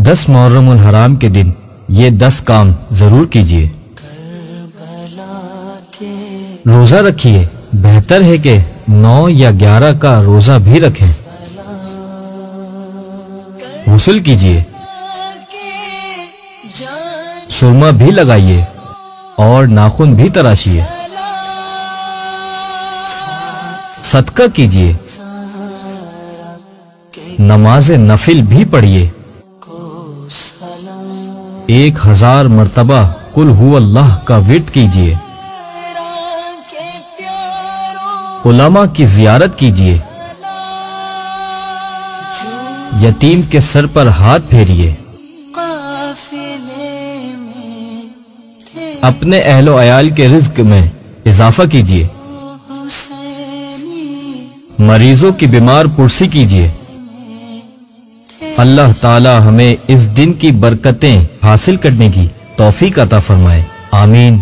दस मुहर्रम हराम के दिन ये दस काम ज़रूर कीजिए। रोजा रखिए। बेहतर है कि नौ या ग्यारह का रोजा भी रखें। गुसल कीजिए। सुरमा भी लगाइए और नाखून भी तराशिए। सदका कीजिए। नमाज़ नफिल भी पढ़िए। एक हज़ार मरतबा, कुल हु अल्लाह का विट कीजिए। उलमा की जियारत कीजिए। यतीम के सर पर हाथ फेरिए। अपने अहलो अयाल के रिज्क में इजाफा कीजिए। मरीजों की बीमार पुरसी कीजिए। अल्लाह ताला हमें इस दिन की बरकतें हासिल करने की तोफ़ी अता फरमाए। आमीन।